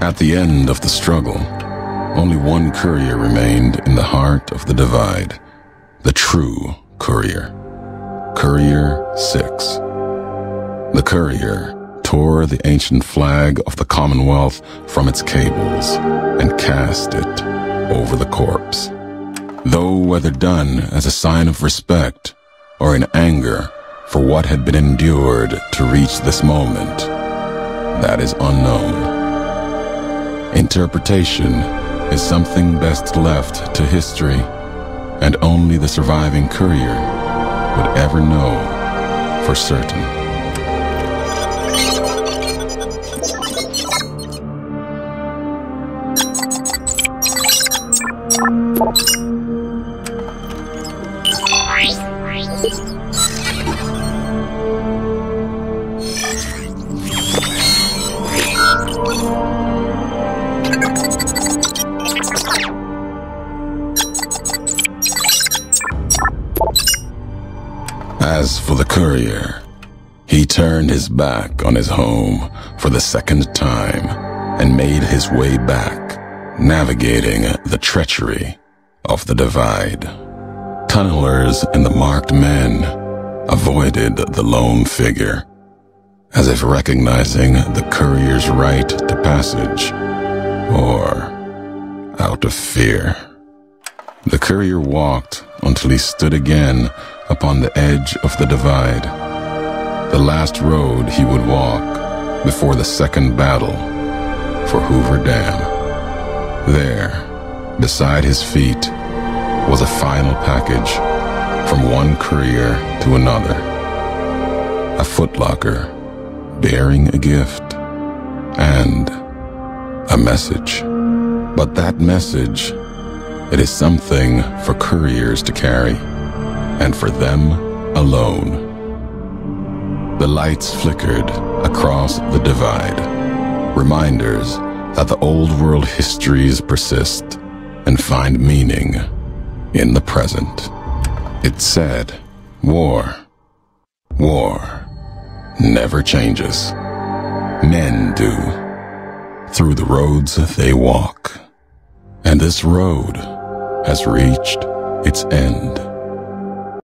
At the end of the struggle, only one courier remained in the heart of the divide. The true courier. Courier 6. The courier tore the ancient flag of the Commonwealth from its cables and cast it over the corpse. Though whether done as a sign of respect or in anger for what had been endured to reach this moment, that is unknown. Interpretation is something best left to history, and only the surviving courier would ever know for certain. As for the courier, he turned his back on his home for the second time and made his way back, navigating the treachery of the divide. Tunnelers and the marked men avoided the lone figure, as if recognizing the courier's right to passage, or out of fear. The courier walked until he stood again upon the edge of the divide. The last road he would walk before the second battle for Hoover Dam. There, beside his feet, was a final package from one courier to another. A footlocker bearing a gift and a message. But that message, it is something for couriers to carry and for them alone. The lights flickered across the divide, reminders that the old world histories persist and find meaning in the present. It said, war, war never changes. Men do, through the roads they walk. And this road has reached its end.